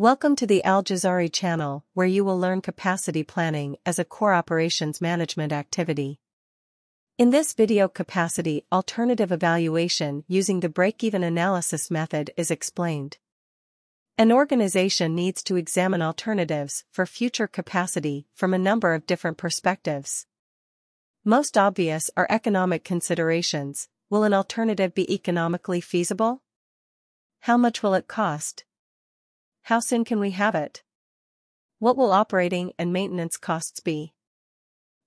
Welcome to the Al Jazari channel, where you will learn capacity planning as a core operations management activity. In this video capacity alternative evaluation using the break-even analysis method is explained. An organization needs to examine alternatives for future capacity from a number of different perspectives. Most obvious are economic considerations. Will an alternative be economically feasible? How much will it cost? How soon can we have it? What will operating and maintenance costs be?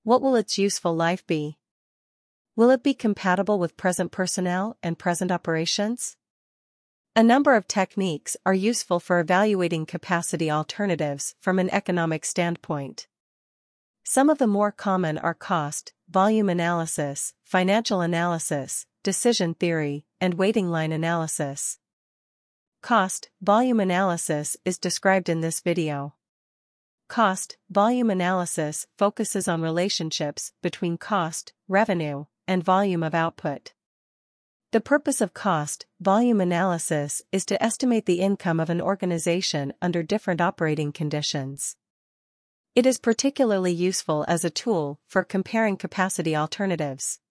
What will its useful life be? Will it be compatible with present personnel and present operations? A number of techniques are useful for evaluating capacity alternatives from an economic standpoint. Some of the more common are cost, volume analysis, financial analysis, decision theory, and waiting line analysis. Cost, volume analysis is described in this video. Cost, volume analysis focuses on relationships between cost, revenue, and volume of output. The purpose of cost, volume analysis is to estimate the income of an organization under different operating conditions. It is particularly useful as a tool for comparing capacity alternatives.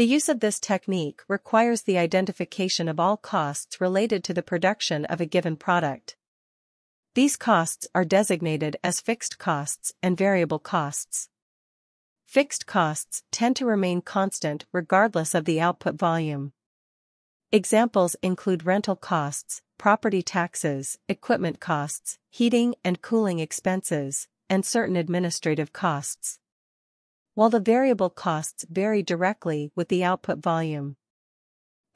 The use of this technique requires the identification of all costs related to the production of a given product. These costs are designated as fixed costs and variable costs. Fixed costs tend to remain constant regardless of the output volume. Examples include rental costs, property taxes, equipment costs, heating and cooling expenses, and certain administrative costs while the variable costs vary directly with the output volume.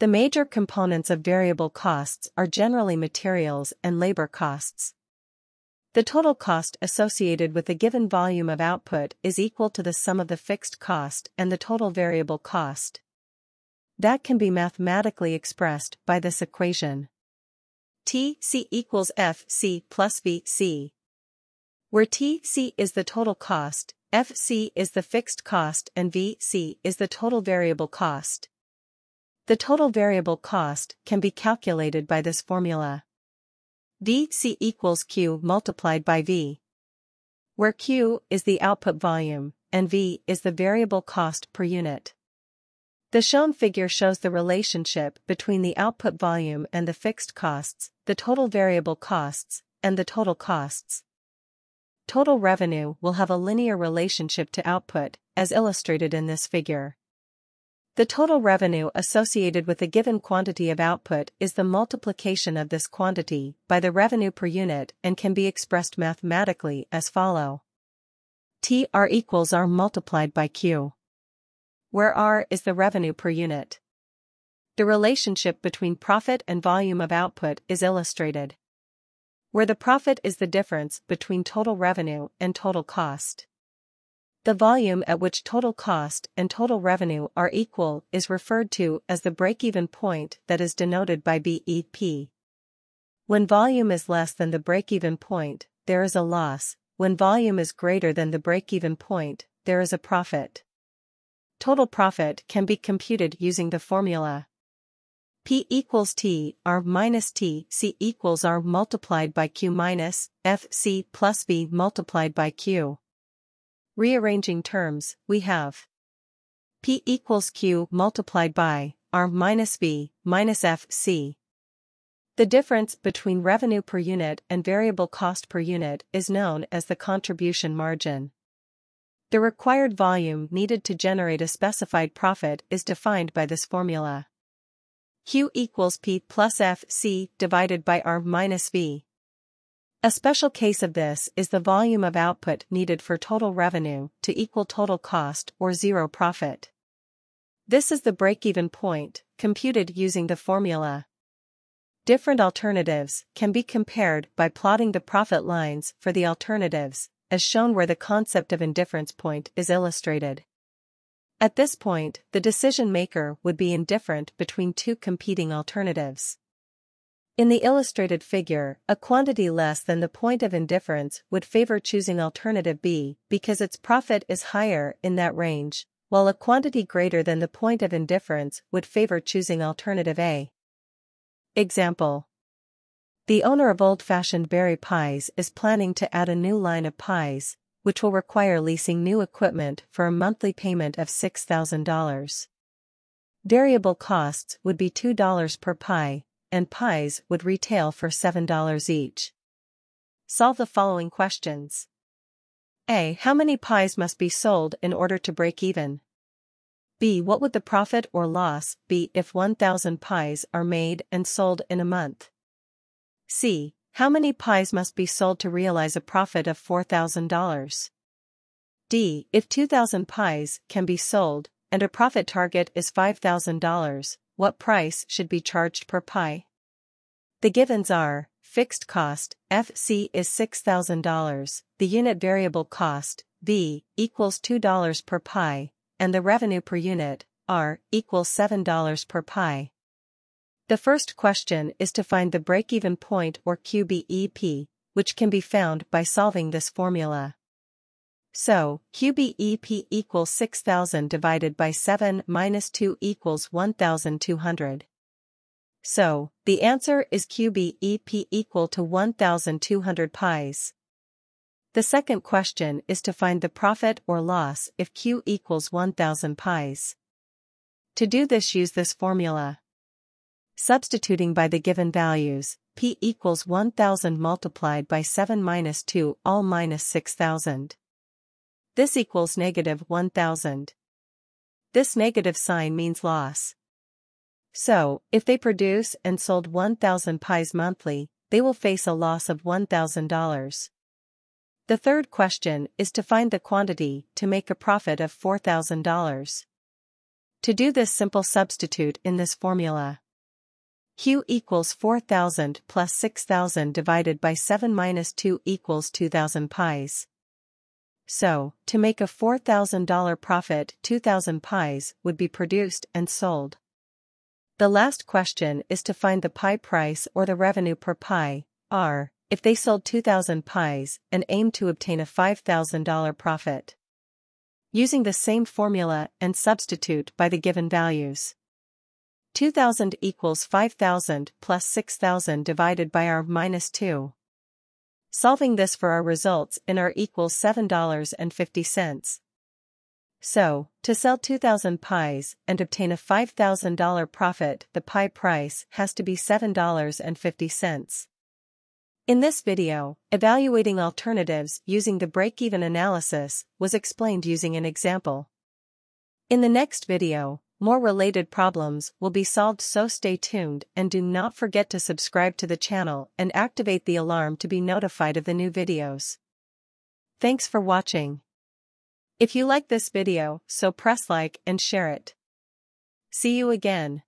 The major components of variable costs are generally materials and labor costs. The total cost associated with a given volume of output is equal to the sum of the fixed cost and the total variable cost. That can be mathematically expressed by this equation. TC equals FC plus VC. Where TC is the total cost, FC is the fixed cost and VC is the total variable cost. The total variable cost can be calculated by this formula. VC equals Q multiplied by V. Where Q is the output volume and V is the variable cost per unit. The shown figure shows the relationship between the output volume and the fixed costs, the total variable costs, and the total costs. Total revenue will have a linear relationship to output, as illustrated in this figure. The total revenue associated with a given quantity of output is the multiplication of this quantity by the revenue per unit and can be expressed mathematically as follow. TR equals R multiplied by Q. Where R is the revenue per unit. The relationship between profit and volume of output is illustrated where the profit is the difference between total revenue and total cost. The volume at which total cost and total revenue are equal is referred to as the break-even point that is denoted by BEP. When volume is less than the break-even point, there is a loss, when volume is greater than the break-even point, there is a profit. Total profit can be computed using the formula P equals T R minus T C equals R multiplied by Q minus F C plus V multiplied by Q. Rearranging terms, we have P equals Q multiplied by R minus V minus F C. The difference between revenue per unit and variable cost per unit is known as the contribution margin. The required volume needed to generate a specified profit is defined by this formula. Q equals P plus F C divided by R minus V. A special case of this is the volume of output needed for total revenue to equal total cost or zero profit. This is the break-even point, computed using the formula. Different alternatives can be compared by plotting the profit lines for the alternatives, as shown where the concept of indifference point is illustrated. At this point, the decision maker would be indifferent between two competing alternatives. In the illustrated figure, a quantity less than the point of indifference would favor choosing alternative B because its profit is higher in that range, while a quantity greater than the point of indifference would favor choosing alternative A. Example The owner of Old Fashioned Berry Pies is planning to add a new line of pies, which will require leasing new equipment for a monthly payment of $6,000. Variable costs would be $2 per pie, and pies would retail for $7 each. Solve the following questions. A. How many pies must be sold in order to break even? B. What would the profit or loss be if 1,000 pies are made and sold in a month? C. How many pies must be sold to realize a profit of $4,000? D. If 2,000 pies can be sold, and a profit target is $5,000, what price should be charged per pie? The givens are fixed cost, FC is $6,000, the unit variable cost, V, equals $2 per pie, and the revenue per unit, R, equals $7 per pie. The first question is to find the break-even point or QBEP, which can be found by solving this formula. So, QBEP equals 6000 divided by 7 minus 2 equals 1200. So, the answer is QBEP equal to 1200 pies. The second question is to find the profit or loss if Q equals 1000 pies. To do this use this formula. Substituting by the given values, P equals 1000 multiplied by 7 minus 2 all minus 6000. This equals negative 1000. This negative sign means loss. So, if they produce and sold 1,000 pies monthly, they will face a loss of $1,000. The third question is to find the quantity to make a profit of $4,000. To do this simple substitute in this formula. Q equals 4,000 plus 6,000 divided by 7 minus 2 equals 2,000 pies. So, to make a $4,000 profit 2,000 pies would be produced and sold. The last question is to find the pie price or the revenue per pie, R, if they sold 2,000 pies and aim to obtain a $5,000 profit. Using the same formula and substitute by the given values. 2,000 equals 5,000 plus 6,000 divided by R minus 2. Solving this for our results in R equals $7.50. So, to sell 2,000 pies and obtain a $5,000 profit, the pie price has to be $7.50. In this video, evaluating alternatives using the break-even analysis was explained using an example. In the next video, more related problems will be solved so stay tuned and do not forget to subscribe to the channel and activate the alarm to be notified of the new videos. Thanks for watching. If you like this video, so press like and share it. See you again.